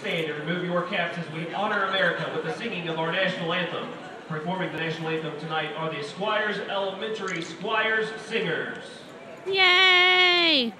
stand and remove your caps as we honor America with the singing of our national anthem. Performing the national anthem tonight are the Squires Elementary Squires Singers. Yay!